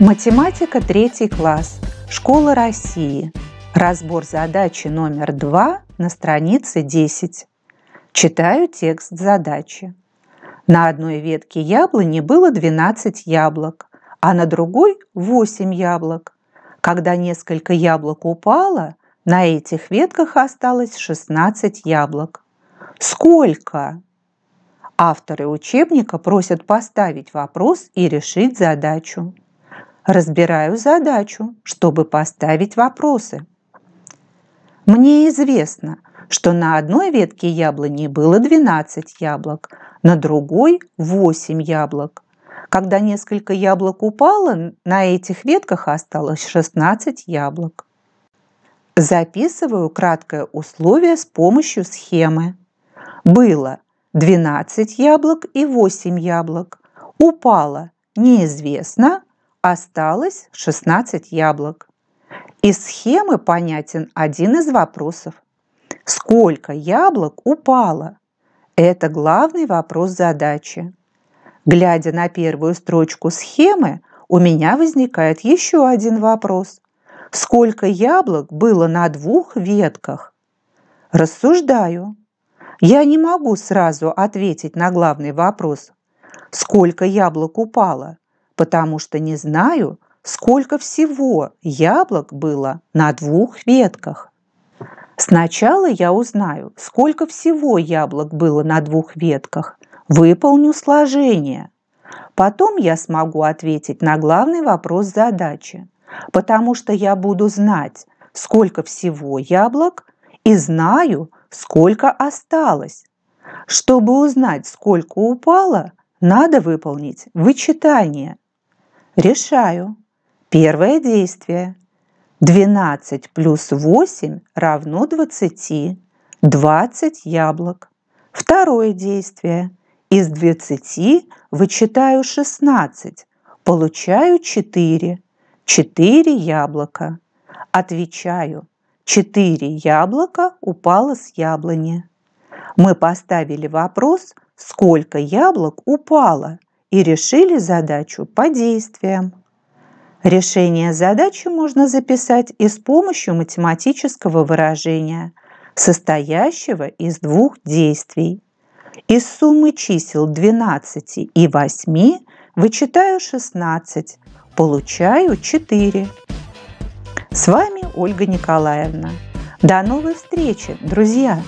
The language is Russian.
Математика 3 класс. Школа России. Разбор задачи номер 2 на странице 10. Читаю текст задачи. На одной ветке яблони было 12 яблок, а на другой 8 яблок. Когда несколько яблок упало, на этих ветках осталось 16 яблок. Сколько? Авторы учебника просят поставить вопрос и решить задачу. Разбираю задачу, чтобы поставить вопросы. Мне известно, что на одной ветке яблони было 12 яблок, на другой 8 яблок. Когда несколько яблок упало, на этих ветках осталось 16 яблок. Записываю краткое условие с помощью схемы. Было 12 яблок и 8 яблок. Упало неизвестно, Осталось 16 яблок. Из схемы понятен один из вопросов. Сколько яблок упало? Это главный вопрос задачи. Глядя на первую строчку схемы, у меня возникает еще один вопрос. Сколько яблок было на двух ветках? Рассуждаю. Я не могу сразу ответить на главный вопрос. Сколько яблок упало? Потому что не знаю, сколько всего яблок было на двух ветках. Сначала я узнаю, сколько всего яблок было на двух ветках, выполню сложение. Потом я смогу ответить на главный вопрос задачи, потому что я буду знать, сколько всего яблок и знаю, сколько осталось. Чтобы узнать, сколько упало, надо выполнить вычитание. Решаю. Первое действие. 12 плюс 8 равно 20. 20 яблок. Второе действие. Из 20 вычитаю 16. Получаю 4. 4 яблока. Отвечаю. 4 яблока упало с яблони. Мы поставили вопрос, сколько яблок упало – и решили задачу по действиям. Решение задачи можно записать и с помощью математического выражения, состоящего из двух действий. Из суммы чисел 12 и 8 вычитаю 16, получаю 4. С вами Ольга Николаевна. До новой встречи, друзья!